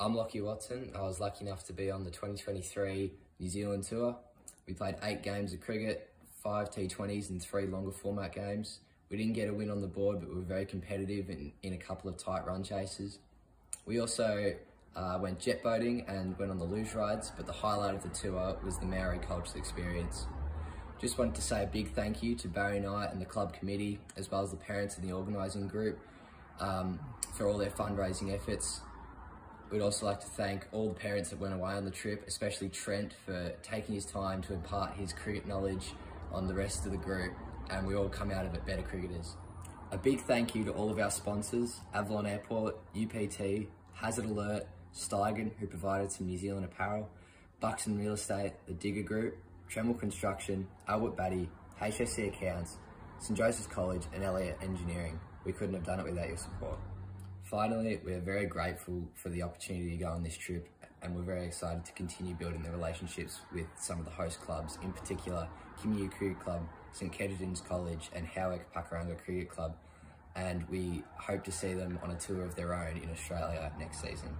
I'm Lockie Watson. I was lucky enough to be on the 2023 New Zealand tour. We played eight games of cricket, five T20s and three longer format games. We didn't get a win on the board, but we were very competitive in, in a couple of tight run chases. We also uh, went jet boating and went on the luge rides, but the highlight of the tour was the Maori cultural experience. Just wanted to say a big thank you to Barry Knight and the club committee, as well as the parents and the organising group, um, for all their fundraising efforts. We'd also like to thank all the parents that went away on the trip, especially Trent for taking his time to impart his cricket knowledge on the rest of the group and we all come out of it better cricketers. A big thank you to all of our sponsors, Avalon Airport, UPT, Hazard Alert, Steigen, who provided some New Zealand apparel, Buxton Real Estate, the Digger Group, Tremble Construction, Albert Batty, HSC Accounts, St Joseph's College and Elliott Engineering. We couldn't have done it without your support. Finally, we are very grateful for the opportunity to go on this trip and we're very excited to continue building the relationships with some of the host clubs, in particular Community Cricket Club, St Kentigern College and Howick Pakuranga Cricket Club and we hope to see them on a tour of their own in Australia next season.